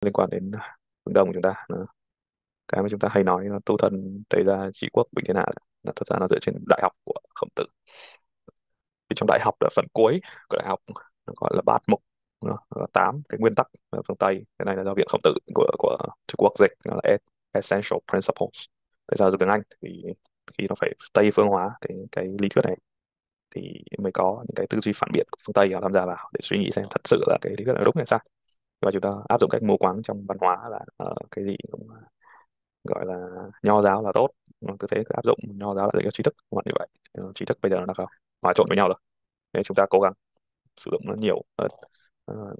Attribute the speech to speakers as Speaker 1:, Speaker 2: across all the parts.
Speaker 1: liên quan đến phương Đông của chúng ta. Đó. cái mà chúng ta hay nói là tu thân tây gia trị quốc bình thiên hạ là thật ra nó dựa trên đại học của khổng tử. Thì trong đại học là phần cuối của đại học, nó gọi là bát mục, nó là tám cái nguyên tắc ở phương Tây. Cái này là do viện khổng tử của của Trung Quốc dịch, nó là essential principles. Tại sao dùng tiếng Anh? Thì khi nó phải Tây phương hóa thì cái lý thuyết này thì mới có những cái tư duy phản biện của phương Tây họ tham gia vào để suy nghĩ xem thật sự là cái lý thuyết là đúng hay sai và chúng ta áp dụng cách mô quáng trong văn hóa là uh, cái gì cũng ờ, gọi là nho giáo là tốt. Mà cứ thế cứ áp dụng nho giáo là cái trí thức mà như vậy. Ờ, trí thức bây giờ nó không hòa trộn với nhau rồi. Nên chúng ta cố gắng sử dụng nó nhiều hơn uh,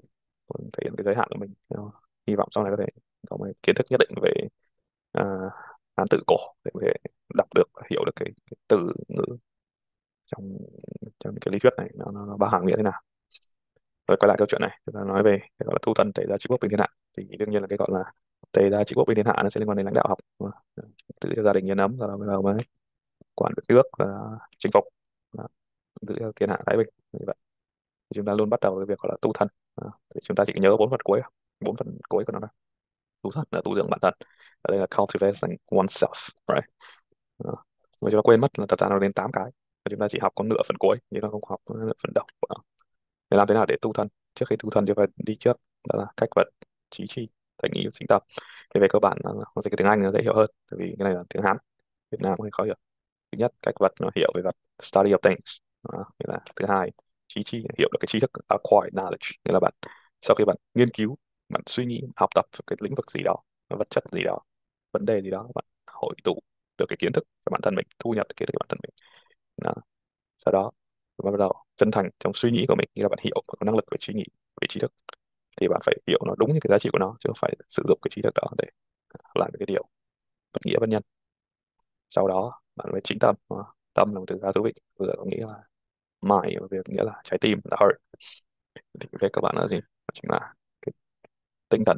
Speaker 1: thể hiện cái giới hạn của mình. Uh, hy vọng sau này có thể có một kiến thức nhất định về uh, hán tự cổ để có thể đọc được và hiểu được cái, cái từ ngữ trong trong cái lý thuyết này nó, nó, nó bao hàm nghĩa thế nào rồi quay lại câu chuyện này, chúng ta nói về cái gọi là thu thần tề gia trị quốc bình thiên hạ. Thì đương nhiên là cái gọi là tề gia trị quốc bình thiên hạ nó sẽ liên quan đến lãnh đạo học tự cho gia đình yên ấm rồi bắt đầu mới quản được nước và chinh phục giữ cho thiên hạ thái bình như vậy. Thì chúng ta luôn bắt đầu với việc gọi là tu thân thì chúng ta chỉ nhớ bốn phần cuối bốn phần cuối của nó là tu thân là tu dưỡng bản thân, ở đây là cultivating oneself, right? Mà chúng ta quên mất là thật ra nó đến tám cái và chúng ta chỉ học có nửa phần cuối nhưng nó không học nửa phần đầu để làm thế nào để tu thân? Trước khi tu thân thì phải đi trước đó là cách vật trí chi thành ý sinh tập thì về cơ bản là nó dịch cái tiếng Anh nó dễ hiểu hơn bởi vì cái này là tiếng Hán Việt Nam hơi khó hiểu. Thứ nhất cách vật nó hiểu về vật study of things đó, nghĩa là thứ hai trí chi hiểu được cái trí thức acquire knowledge nghĩa là bạn sau khi bạn nghiên cứu bạn suy nghĩ học tập cái lĩnh vực gì đó vật chất gì đó vấn đề gì đó bạn hội tụ được cái kiến thức cho bản thân mình thu nhập được kiến thức của bản thân mình đó. sau đó bắt đầu chân thành trong suy nghĩ của mình như là bạn hiểu bạn có năng lực về suy nghĩ về trí thức thì bạn phải hiểu nó đúng như cái giá trị của nó chứ không phải sử dụng cái trí thức đó để làm cái điều bất nghĩa bất nhân. Sau đó bạn phải chính tâm tâm là một từ khá thú vị. Bây giờ có nghĩa là mind việc nghĩa là trái tim là heart. Thì về các bạn là gì? Chính là cái tinh thần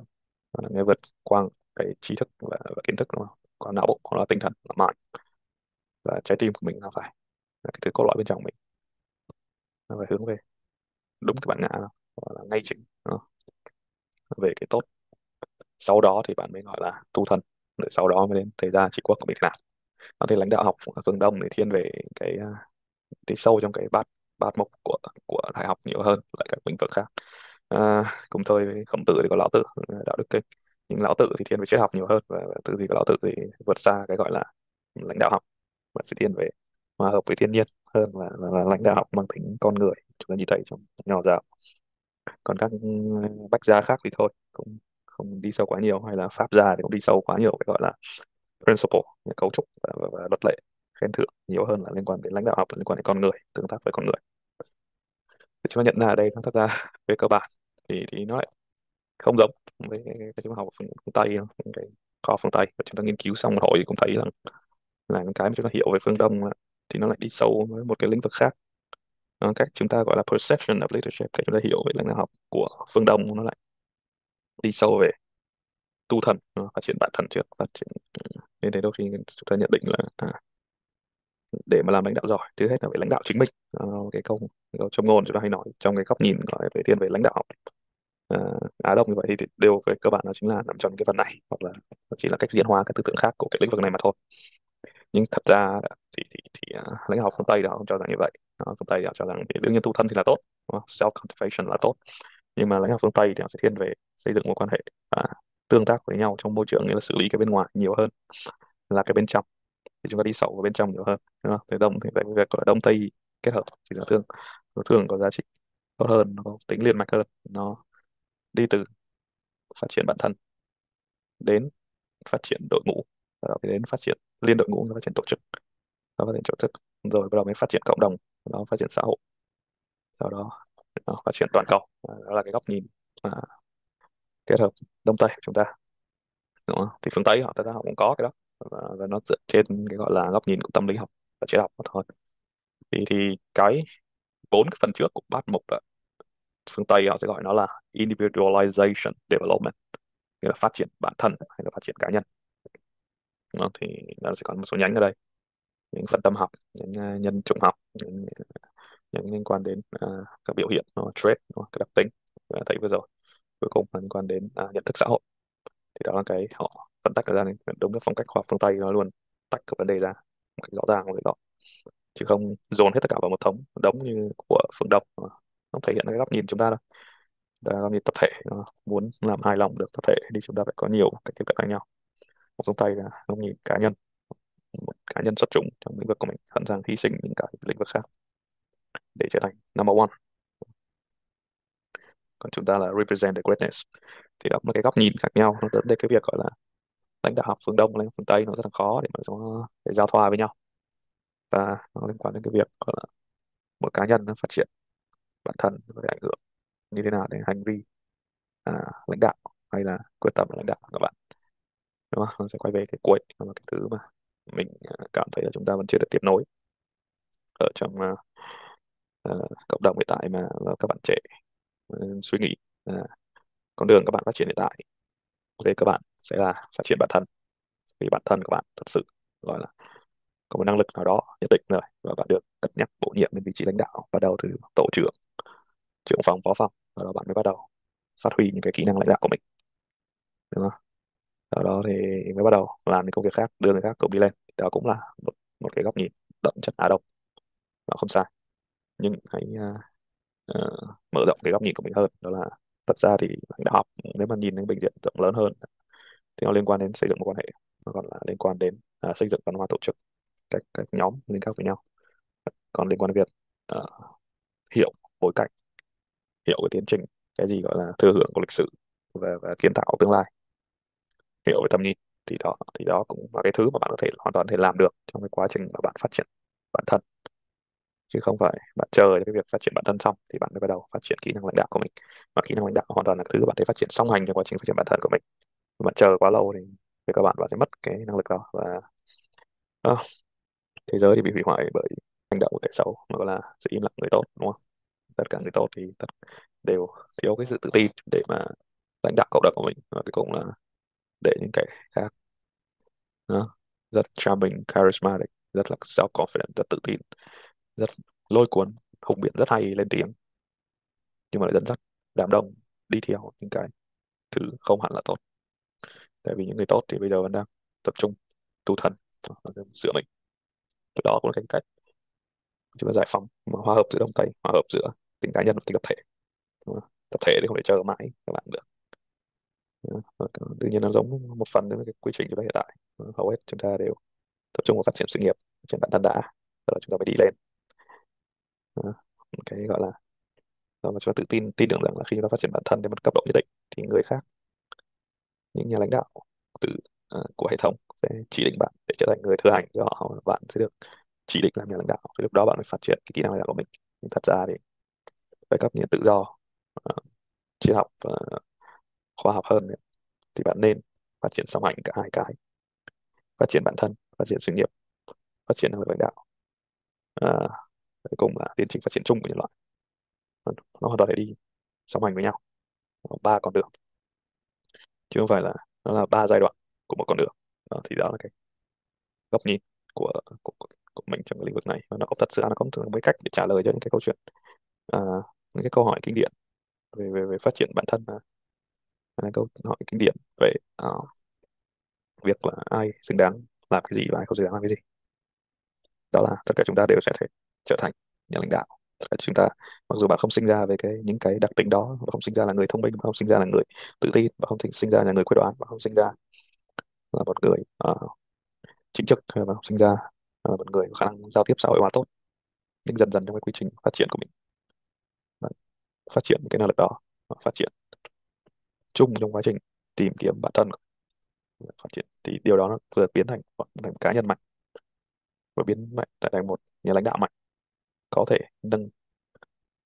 Speaker 1: là nghe vượt qua cái trí thức và, và kiến thức đúng không? Qua não bộ là tinh thần là mind. Và trái tim của mình là phải là cái thứ cốt lõi bên trong mình nó phải hướng về đúng cái bản ngã đó, gọi là ngay chính đó. về cái tốt. Sau đó thì bạn mới gọi là tu thân để sau đó mới đến thời gian trị quốc của mình thế nó thì lãnh đạo học ở phương Đông thì thiên về cái à, đi sâu trong cái bát bát mục của của đại học nhiều hơn lại các lĩnh vực khác. À, cùng thời với khổng tử thì có lão tử à, đạo đức kinh. Nhưng lão tử thì thiên về triết học nhiều hơn và tư duy của lão tử thì vượt xa cái gọi là lãnh đạo học và sẽ thiên về hòa hợp với thiên nhiên hơn là, là, là lãnh đạo học mang tính con người chúng ta nhìn thấy trong nhỏ giáo. Còn các ừ, bách gia khác thì thôi cũng không đi sâu quá nhiều hay là pháp gia thì cũng đi sâu quá nhiều cái gọi là principle cấu trúc và, và, và luật lệ khen thưởng nhiều hơn là liên quan đến lãnh đạo học liên quan đến con người tương tác với con người. Thì chúng ta nhận ra ở đây nó thật ra về cơ bản thì thì nó lại không giống với cái, cái, cái chúng ta học ở phương, phương Tây cái kho phương Tây. Và chúng ta nghiên cứu xong một hồi thì cũng thấy rằng là cái mà chúng ta hiểu về phương Đông là thì nó lại đi sâu với một cái lĩnh vực khác. Nó cách chúng ta gọi là perception of leadership cách chúng ta hiểu về lãnh đạo học của phương Đông nó lại đi sâu về tu thần phát triển bản thân trước phát triển ừ, nên thế đôi khi chúng ta nhận định là à, để mà làm lãnh đạo giỏi thứ hết là phải lãnh đạo chính mình. À, cái câu cái câu trong ngôn chúng ta hay nói trong cái góc nhìn gọi về thiên về lãnh đạo học. À, Á Đông như vậy thì đều về cơ bản nó chính là nằm trong cái phần này hoặc là chỉ là cách diễn hóa các tư tưởng khác của cái lĩnh vực này mà thôi. Nhưng thật ra thì thì, thì uh, lãnh đạo phương Tây đó cho rằng như vậy. Uh, phương Tây họ cho rằng thì đương nhiên tu thân thì là tốt self cultivation là tốt. Nhưng mà lãnh đạo phương Tây thì họ sẽ thiên về xây dựng mối quan hệ uh, tương tác với nhau trong môi trường nghĩa là xử lý cái bên ngoài nhiều hơn là cái bên trong. Thì chúng ta đi sâu vào bên trong nhiều hơn đúng không? Thế đông thì tại việc gọi đông tây kết hợp thì là thường nó thường có giá trị tốt hơn nó có tính liên mạch hơn nó đi từ phát triển bản thân đến phát triển đội ngũ và đến phát triển liên đội ngũ và phát triển tổ chức nó phát triển chỗ thức rồi bắt đầu mới phát triển cộng đồng nó phát triển xã hội. Sau đó nó phát triển toàn cầu. À, đó là cái góc nhìn à, kết hợp đông tây của chúng ta. Đúng không? thì phương tây họ ta họ cũng có cái đó. Và, và nó dựa trên cái gọi là góc nhìn của tâm lý học và triết học thôi. Thì thì cái bốn cái phần trước của bát mục là phương tây họ sẽ gọi nó là individualization development. Nghĩa là phát triển bản thân hay là phát triển cá nhân. Đúng không? thì nó sẽ có một số nhánh ở đây những phần tâm học những ờ, nhân chủng học những, những liên quan đến uh, các biểu hiện nó trait cái đặc tính đã thấy vừa rồi. Cuối cùng liên quan đến uh, nhận thức xã hội. Thì đó là cái họ phân tách ra nên đúng cái phong cách khoa học phương Tây nó luôn tách các vấn đề ra một cách rõ ràng một cách rõ. Chứ không dồn hết tất cả vào một thống đống như của phương Đông nó thể hiện cái góc nhìn chúng ta đâu. Chúng góc nhìn tập thể nó muốn làm hài lòng được tập thể thì chúng ta phải có nhiều cách tiếp cận khác nhau. Một phương Tây là góc nhìn cá nhân một cá nhân xuất chúng trong lĩnh vực của mình sẵn sàng hy sinh những cái lĩnh vực khác để trở thành number one. Còn chúng ta là represent the greatness. Thì đó là cái góc nhìn khác nhau nó dẫn đến cái việc gọi là lãnh đạo học phương Đông lãnh đạo phương Tây nó rất là khó để mà nó ờ, để giao thoa với nhau. Và nó liên quan đến cái việc gọi là một cá nhân nó phát triển bản thân có thể ảnh hưởng như thế nào đến hành vi à, lãnh đạo hay là quyết tâm lãnh đạo các bạn. Đúng không? Nó sẽ quay về cái cuối là cái thứ mà mình à, cảm thấy là chúng ta vẫn chưa được tiếp nối ở trong uh, cộng đồng hiện tại mà là các bạn trẻ uh, suy nghĩ uh, con đường các bạn phát triển hiện tại. Về các bạn sẽ là phát triển bản thân vì bản thân các bạn thật sự gọi là có một năng lực nào đó nhất định rồi và bạn được cất nhắc bổ nhiệm lên vị trí lãnh đạo bắt đầu từ tổ trưởng trưởng phòng phó phòng và đó bạn mới bắt đầu phát huy những cái kỹ năng lãnh đạo của mình đúng không? Sau đó thì mới bắt đầu làm những công việc khác đưa người khác cùng đi lên. Đó cũng là một, một cái góc nhìn đậm chất Á Đông nó không sai. Nhưng hãy uh, uh, mở rộng cái góc nhìn của mình hơn. Đó là thật ra thì lãnh đạo học nếu mà nhìn đến bệnh viện rộng lớn hơn thì nó liên quan đến xây dựng một quan hệ nó còn là liên quan đến uh, xây dựng văn hóa tổ chức các các nhóm liên kết với nhau. Còn liên quan đến việc uh, hiểu bối cảnh hiểu cái tiến trình cái gì gọi là thừa hưởng của lịch sử và, và kiến tạo tương lai hiểu về tầm nhìn thì đó thì đó cũng là cái thứ mà bạn có thể hoàn toàn thể làm được trong cái quá trình mà bạn phát triển bản thân. Chứ không phải bạn chờ cái việc phát triển bản thân xong thì bạn mới bắt đầu phát triển kỹ năng lãnh đạo của mình. Mà kỹ năng lãnh đạo hoàn toàn là thứ bạn thể phát triển song hành trong quá trình phát triển bản thân của mình. Bạn chờ quá lâu thì với các bạn bạn sẽ mất cái năng lực đó và à, thế giới thì bị hủy hoại bởi hành động của kẻ xấu mà gọi là sự im lặng người tốt đúng không? Tất cả người tốt thì tất đều thiếu cái sự tự tin để mà lãnh đạo cộng đồng của mình. Và cuối cùng là để những kẻ khác. Đó, rất charming charismatic rất là self confident rất tự tin rất lôi cuốn hùng biện rất hay lên tiếng. Nhưng mà lại dẫn dắt đám đông đi theo những cái thứ không hẳn là tốt. Tại vì những người tốt thì bây giờ vẫn đang tập trung tu thân giữa mình. Đó cũng là cái cách. Chúng ta giải phóng mà hòa hợp giữa đông tây hòa hợp giữa tính cá nhân và tính tập thể. Tập thể thì không thể chờ mãi các bạn được. Ờ, ờ, đương nhiên nó giống một phần với cái quy trình chúng ta hiện tại. Ờ, hầu hết chúng ta đều tập trung vào phát triển sự nghiệp trên bản thân đã rồi chúng ta phải đi lên. Đó. cái gọi là và chúng ta tự tin tin tưởng rằng là khi chúng ta phát triển bản thân đến một cấp độ nhất định thì người khác những nhà lãnh đạo từ uh, của hệ thống sẽ chỉ định bạn để trở thành người thừa hành cho họ bạn sẽ được chỉ định làm nhà lãnh đạo. Thì lúc đó bạn mới phát triển cái kỹ năng lãnh đạo của mình. Nhưng thật ra thì phải cấp nhà tự do uh, triết học và khoa học hơn ấy, thì bạn nên phát triển song hành cả hai cái. Phát triển bản thân phát triển sự nghiệp phát triển năng lực lãnh đạo. À, cùng là tiến trình phát triển chung của nhân loại. Vâng, nó, hoàn toàn phải đi song hành với nhau. Ba con đường. Chứ không phải là nó là ba giai đoạn của một con đường. Đó, thì đó là cái góc nhìn của, của, của, mình trong cái lĩnh vực này. Và nó cũng thật sự nó có một mấy cách để trả lời cho những cái câu chuyện à, những cái câu hỏi kinh điển về về, về phát triển bản thân à, là câu hỏi kinh điển về uh, việc là ai xứng đáng làm cái gì và ai không xứng đáng làm cái gì. Đó là tất cả chúng ta đều sẽ thể trở thành nhà lãnh đạo. Tất cả chúng ta mặc dù bạn không sinh ra với cái những cái đặc tính đó bạn không sinh ra là người thông minh bạn không sinh ra là người tự tin bạn không sinh ra là người quyết đoán bạn không sinh ra là một người uh, chính trực hay bạn không sinh ra là một người có khả năng giao tiếp xã hội hóa tốt. Nhưng dần dần trong cái quy trình phát triển của mình phát triển cái năng lực đó phát triển chung trong quá trình tìm kiếm bản thân phát triển thì điều đó nó vừa biến thành một thành cá nhân mạnh và biến mạnh lại thành một nhà lãnh đạo mạnh có thể nâng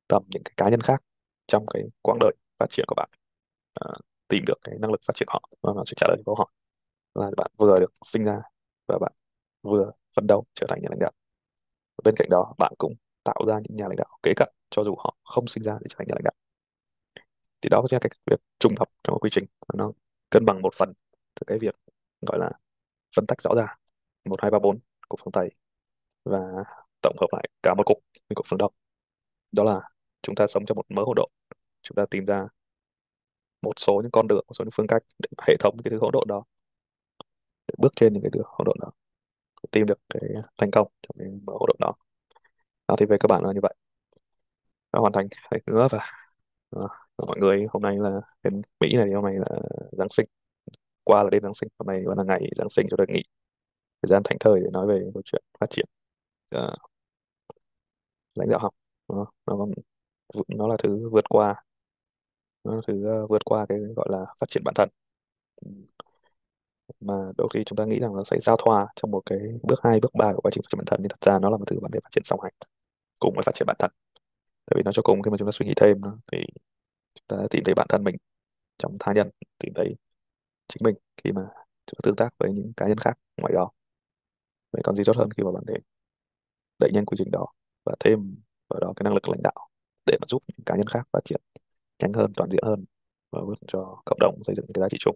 Speaker 1: tầm những cái cá nhân khác trong cái quãng đời phát triển của bạn à, tìm được cái năng lực phát triển họ và nó sẽ trả lời câu hỏi là bạn vừa được sinh ra và bạn vừa phấn đấu trở thành nhà lãnh đạo. Bên cạnh đó bạn cũng tạo ra những nhà lãnh đạo kế cận cho dù họ không sinh ra để trở thành nhà lãnh đạo thì đó chính là cái việc trùng hợp trong một quy trình nó cân bằng một phần từ cái việc gọi là phân tách rõ ràng. Một hai ba bốn của phương Tây và tổng hợp lại cả một cục cục phương Đông đó là chúng ta sống trong một mớ hỗn độn. Chúng ta tìm ra một số những con đường một số những phương cách để hệ thống cái thứ hỗn độn đó để bước trên những cái đường hỗn độn đó để tìm được cái thành công trong cái mớ hỗn độn đó. Đó thì về các bạn là như vậy. Đã hoàn thành cái ngứa và ờ, mọi người hôm nay là bên Mỹ này thì hôm nay là Giáng sinh. Qua là đêm Giáng sinh hôm nay vẫn là ngày Giáng sinh cho được nghỉ thời gian thảnh thơi để nói về câu chuyện phát triển uh, lãnh đạo học nó nó còn nó là thứ vượt qua. Nó là thứ uh, vượt qua cái gọi là phát triển bản thân. Mà đôi khi chúng ta nghĩ rằng nó sẽ giao thoa trong một cái bước hai bước ba của quá trình phát triển bản thân nhưng thật ra nó là một thứ vấn đề phát triển song hành cùng với phát triển bản thân. Tại vì nó cho cùng khi mà chúng ta suy nghĩ thêm nó, thì chúng ta tìm thấy bản thân mình trong tha nhân, tìm thấy chính mình khi mà chúng ta tương tác với những cá nhân khác ngoài đó. Vậy còn gì tốt hơn khi mà bạn để đẩy nhanh quy trình đó và thêm vào đó cái năng lực lãnh đạo để mà giúp những cá nhân khác phát triển nhanh hơn, toàn diện hơn và giúp cho cộng đồng xây dựng cái giá trị chung.